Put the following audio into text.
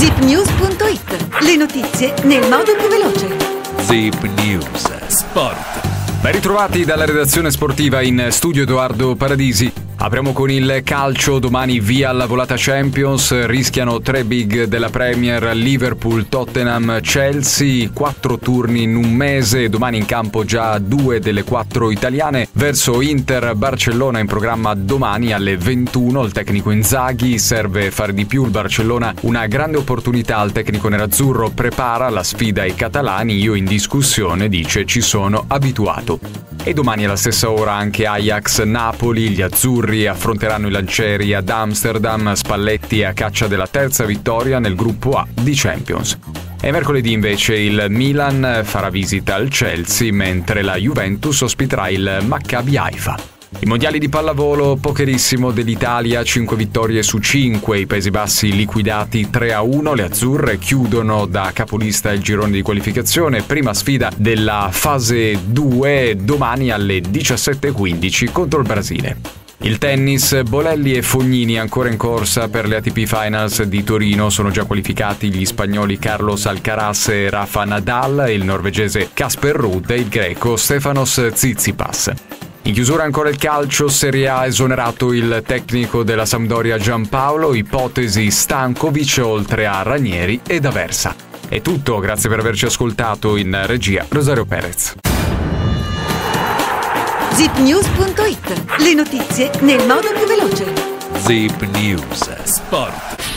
zipnews.it. Le notizie nel modo più veloce. Zip News Sport. Ben ritrovati dalla redazione sportiva in studio Edoardo Paradisi. Apriamo con il calcio, domani via alla volata Champions, rischiano tre big della Premier, Liverpool, Tottenham, Chelsea, quattro turni in un mese, domani in campo già due delle quattro italiane, verso Inter, Barcellona in programma domani alle 21, il tecnico Inzaghi serve fare di più, il Barcellona una grande opportunità. Al tecnico nerazzurro, prepara la sfida ai catalani, io in discussione dice ci sono abituato. E domani alla stessa ora anche Ajax Napoli, gli azzurri affronteranno i lancieri ad Amsterdam, Spalletti a caccia della terza vittoria nel gruppo A di Champions. E mercoledì invece il Milan farà visita al Chelsea mentre la Juventus ospiterà il Maccabi Haifa. I mondiali di pallavolo pocherissimo dell'Italia, 5 vittorie su 5, i Paesi Bassi liquidati 3 a 1, le azzurre chiudono da capolista il girone di qualificazione, prima sfida della fase 2 domani alle 17.15 contro il Brasile. Il tennis, Bolelli e Fognini ancora in corsa per le ATP Finals di Torino, sono già qualificati gli spagnoli Carlos Alcaraz e Rafa Nadal, il norvegese Casper Ruud e il greco Stefanos Tsitsipas. In chiusura ancora il calcio, Serie A esonerato il tecnico della Sampdoria Giampaolo, ipotesi Stankovic oltre a Ranieri ed Aversa. È tutto, grazie per averci ascoltato in regia Rosario Perez. zipnews.it. Le notizie nel modo più veloce. Zip News Sport.